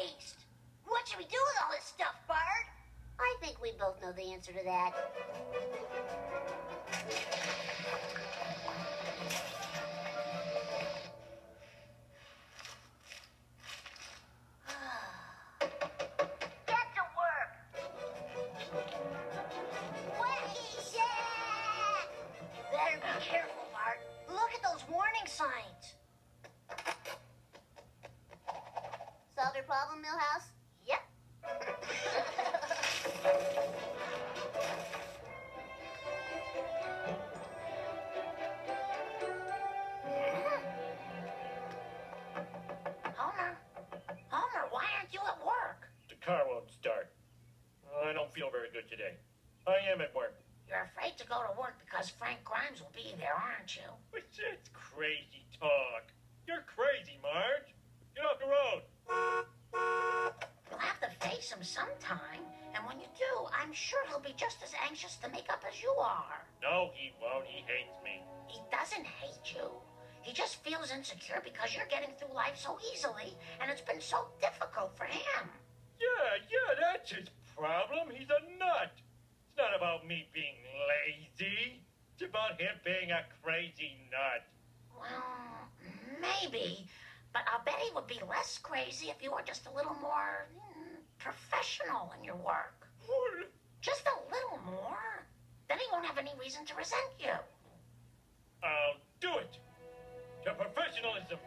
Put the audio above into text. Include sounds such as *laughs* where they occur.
waste. What should we do with all this stuff, Bart? I think we both know the answer to that. Problem, Milhouse? Yep. *laughs* Homer, Homer, why aren't you at work? The car won't start. I don't feel very good today. I am at work. You're afraid to go to work because Frank Grimes will be there, aren't you? But that's crazy talk. To him sometime, and when you do, I'm sure he'll be just as anxious to make up as you are. No, he won't. He hates me. He doesn't hate you. He just feels insecure because you're getting through life so easily, and it's been so difficult for him. Yeah, yeah, that's his problem. He's a nut. It's not about me being lazy. It's about him being a crazy nut. Well, maybe, but I'll bet he would be less crazy if you were just a little more mm, professional in your work. Just a little more. Then he won't have any reason to resent you. I'll do it. To professionalism.